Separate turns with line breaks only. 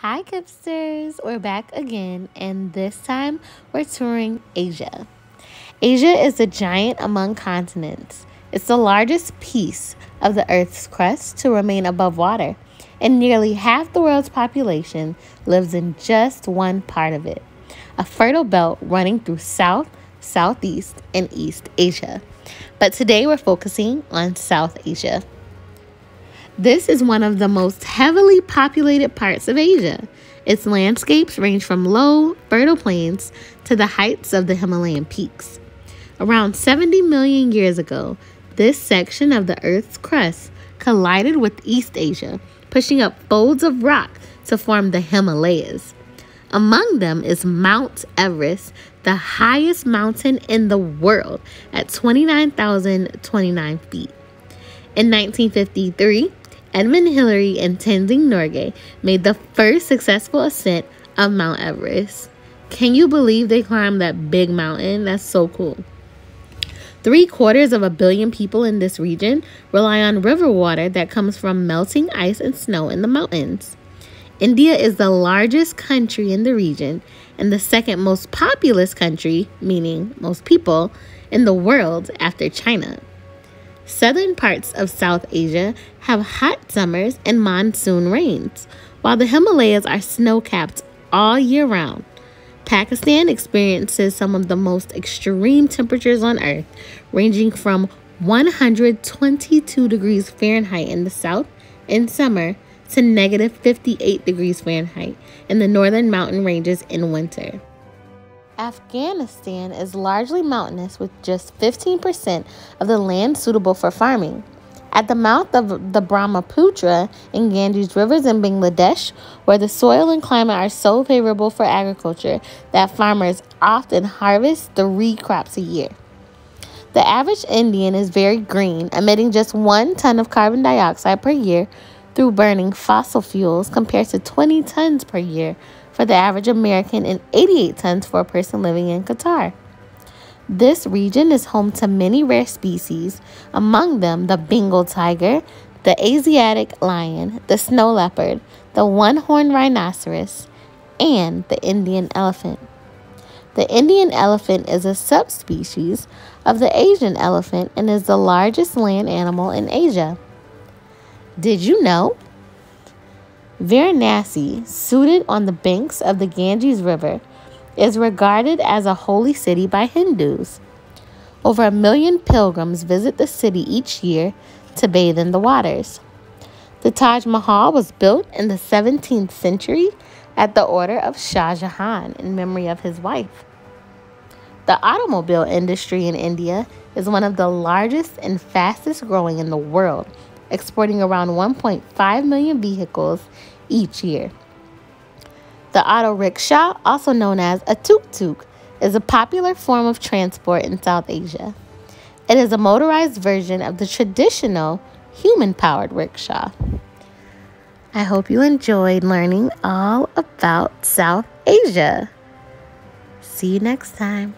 Hi, Kipsters! We're back again, and this time we're touring Asia. Asia is a giant among continents. It's the largest piece of the Earth's crust to remain above water, and nearly half the world's population lives in just one part of it a fertile belt running through South, Southeast, and East Asia. But today we're focusing on South Asia. This is one of the most heavily populated parts of Asia. Its landscapes range from low, fertile plains to the heights of the Himalayan peaks. Around 70 million years ago, this section of the Earth's crust collided with East Asia, pushing up folds of rock to form the Himalayas. Among them is Mount Everest, the highest mountain in the world at 29,029 feet. In 1953, Edmund Hillary and Tenzing Norgay made the first successful ascent of Mount Everest. Can you believe they climbed that big mountain? That's so cool. Three quarters of a billion people in this region rely on river water that comes from melting ice and snow in the mountains. India is the largest country in the region and the second most populous country, meaning most people, in the world after China. Southern parts of South Asia have hot summers and monsoon rains, while the Himalayas are snow capped all year round. Pakistan experiences some of the most extreme temperatures on Earth, ranging from 122 degrees Fahrenheit in the south in summer to negative 58 degrees Fahrenheit in the northern mountain ranges in winter. Afghanistan is largely mountainous with just 15% of the land suitable for farming. At the mouth of the Brahmaputra and Ganges rivers in Bangladesh, where the soil and climate are so favorable for agriculture that farmers often harvest three crops a year. The average Indian is very green, emitting just one ton of carbon dioxide per year through burning fossil fuels compared to 20 tons per year for the average American and 88 tons for a person living in Qatar. This region is home to many rare species, among them the Bengal tiger, the Asiatic lion, the snow leopard, the one horned rhinoceros, and the Indian elephant. The Indian elephant is a subspecies of the Asian elephant and is the largest land animal in Asia. Did you know Varanasi, suited on the banks of the Ganges River, is regarded as a holy city by Hindus. Over a million pilgrims visit the city each year to bathe in the waters. The Taj Mahal was built in the 17th century at the order of Shah Jahan in memory of his wife. The automobile industry in India is one of the largest and fastest growing in the world exporting around 1.5 million vehicles each year. The auto rickshaw, also known as a tuk tuk, is a popular form of transport in South Asia. It is a motorized version of the traditional human powered rickshaw. I hope you enjoyed learning all about South Asia. See you next time.